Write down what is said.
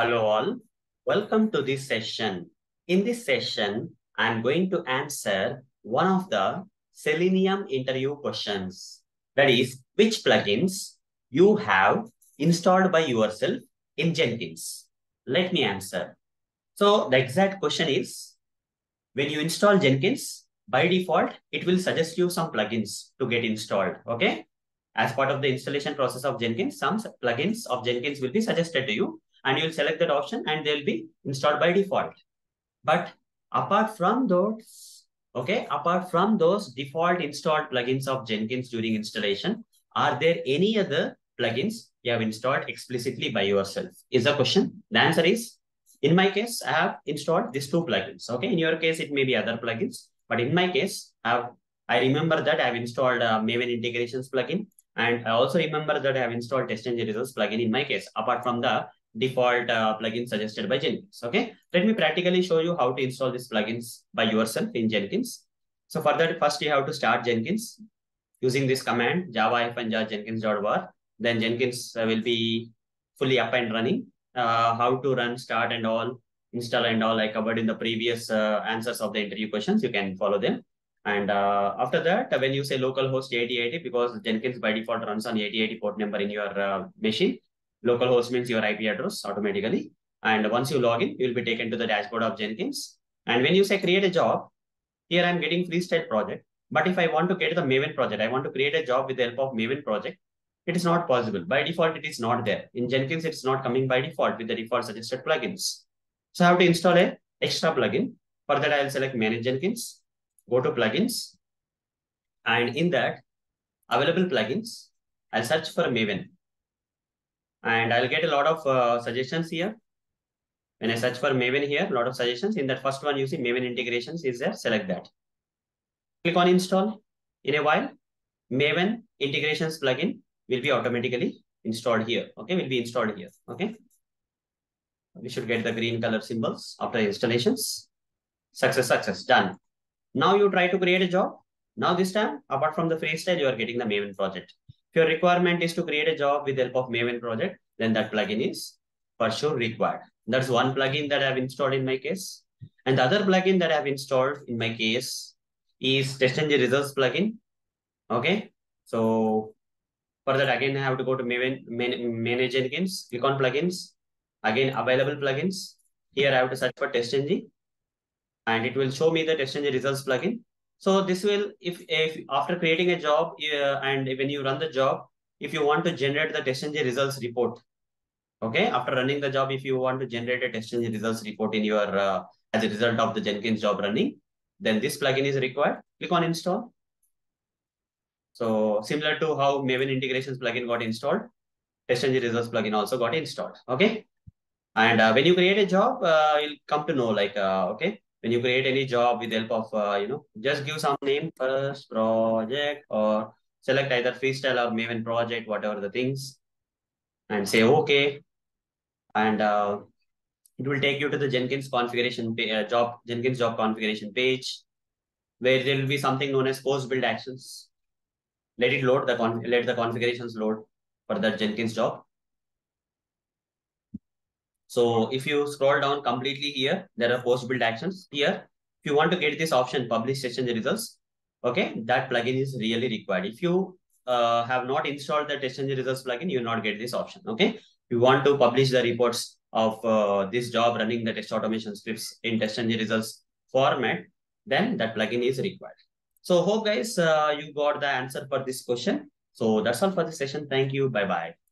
Hello all, welcome to this session. In this session, I'm going to answer one of the Selenium interview questions. That is, which plugins you have installed by yourself in Jenkins? Let me answer. So the exact question is, when you install Jenkins, by default, it will suggest you some plugins to get installed, okay? As part of the installation process of Jenkins, some plugins of Jenkins will be suggested to you and you'll select that option and they'll be installed by default. But apart from those, okay, apart from those default installed plugins of Jenkins during installation, are there any other plugins you have installed explicitly by yourself? Is the question. The answer is, in my case, I have installed these two plugins. Okay, in your case, it may be other plugins, but in my case, I have I remember that I have installed a Maven integrations plugin, and I also remember that I have installed TestNG results plugin in my case, apart from the default uh, plugin suggested by Jenkins. Okay, let me practically show you how to install these plugins by yourself in Jenkins. So for that, first you have to start Jenkins using this command java-jar jenkins.war. Then Jenkins uh, will be fully up and running. Uh, how to run, start and all, install and all I covered in the previous uh, answers of the interview questions. You can follow them. And uh, after that, when you say localhost 8080, because Jenkins by default runs on 8080 port number in your uh, machine, Localhost means your IP address automatically. And once you log in, you'll be taken to the dashboard of Jenkins. And when you say create a job, here I'm getting freestyle project. But if I want to get the Maven project, I want to create a job with the help of Maven project, it is not possible. By default, it is not there. In Jenkins, it's not coming by default with the default suggested plugins. So I have to install a extra plugin. For that, I'll select Manage Jenkins, go to Plugins. And in that, available plugins, I'll search for Maven and I'll get a lot of uh, suggestions here. When I search for Maven here, a lot of suggestions. In that first one, you see Maven integrations is there. Select that. Click on install. In a while, Maven integrations plugin will be automatically installed here. Okay, will be installed here. Okay. We should get the green color symbols after installations. Success, success, done. Now you try to create a job. Now this time, apart from the freestyle, you are getting the Maven project. Your requirement is to create a job with the help of Maven project, then that plugin is for sure required. That's one plugin that I've installed in my case. And the other plugin that I've installed in my case is TestNG Results plugin. Okay. So for that, again, I have to go to Maven, Man, Manage Jenkins, click on plugins. Again, available plugins. Here I have to search for TestNG and it will show me the TestNG Results plugin. So this will, if, if after creating a job uh, and when you run the job, if you want to generate the TestNG results report, okay, after running the job, if you want to generate a TestNG results report in your, uh, as a result of the Jenkins job running, then this plugin is required. Click on install. So similar to how Maven integrations plugin got installed, TestNG results plugin also got installed. Okay. And uh, when you create a job, uh, you'll come to know like, uh, okay, when you create any job with help of, uh, you know, just give some name first project or select either freestyle or Maven project, whatever the things and say, okay. And uh, it will take you to the Jenkins configuration uh, job, Jenkins job configuration page where there will be something known as post build actions. Let it load the let the configurations load for that Jenkins job. So if you scroll down completely here, there are post build actions here. If you want to get this option, publish TestNG results, okay, that plugin is really required. If you uh, have not installed the TestNG results plugin, you will not get this option. Okay. You want to publish the reports of uh, this job running the test automation scripts in TestNG results format, then that plugin is required. So hope guys, uh, you got the answer for this question. So that's all for this session. Thank you. Bye-bye.